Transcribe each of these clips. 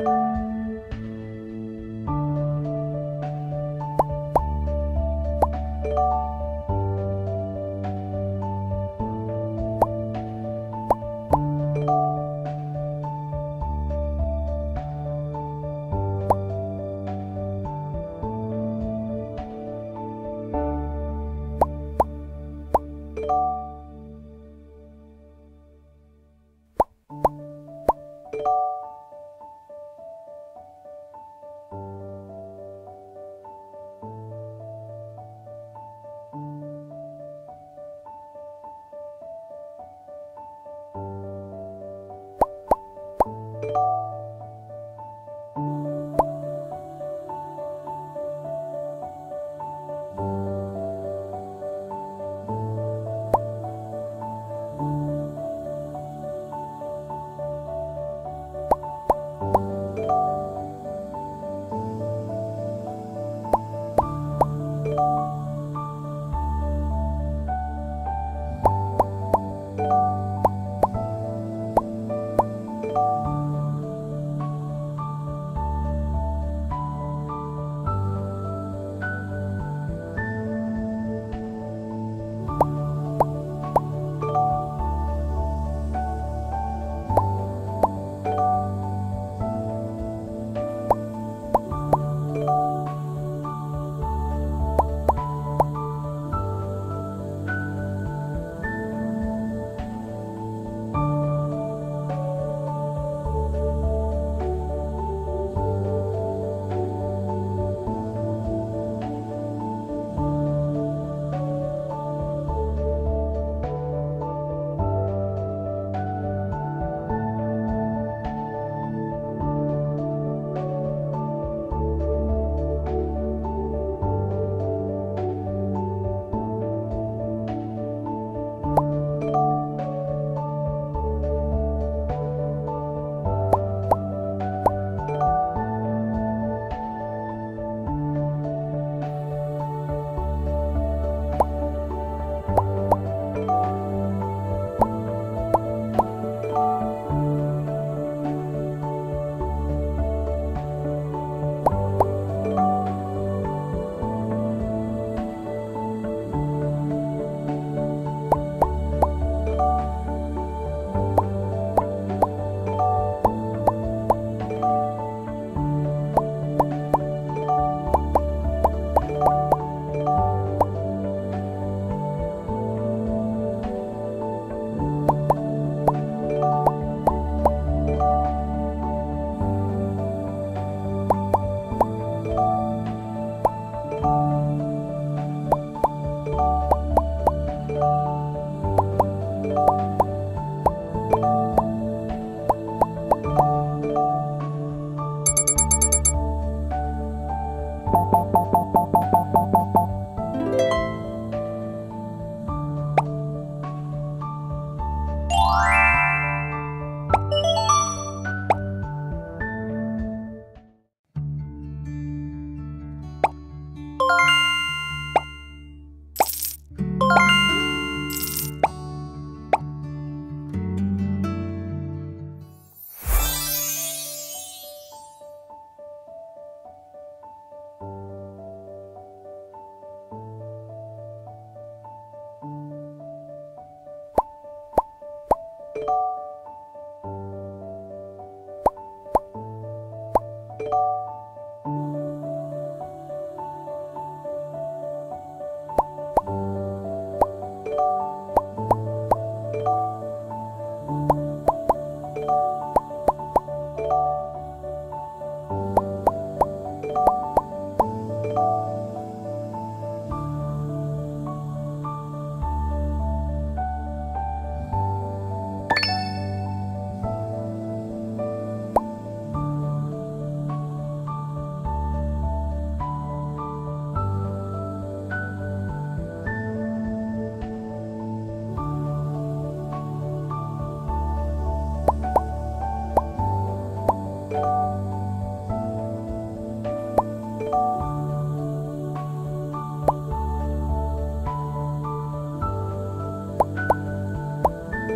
Música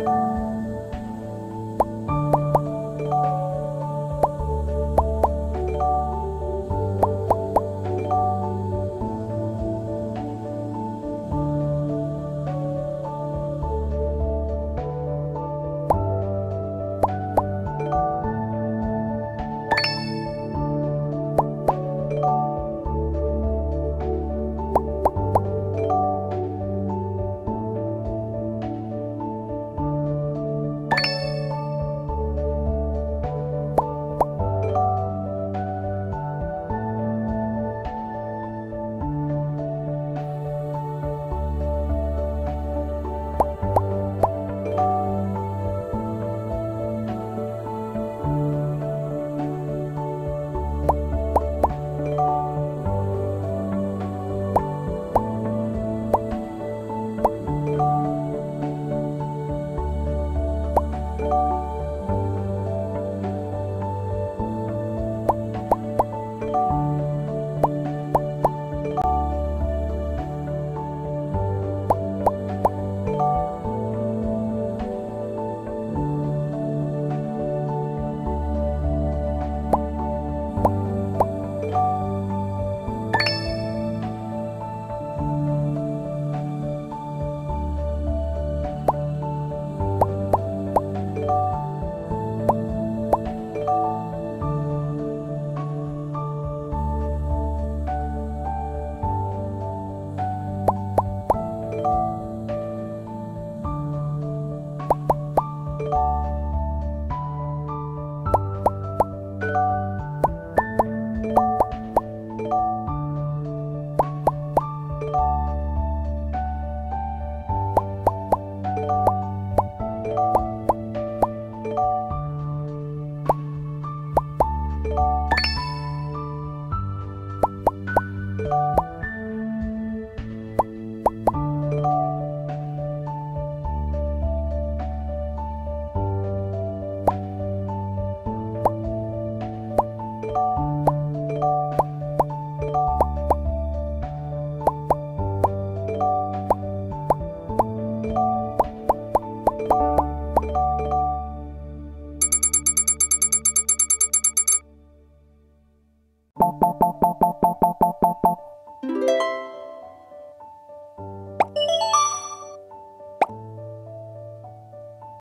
Bye.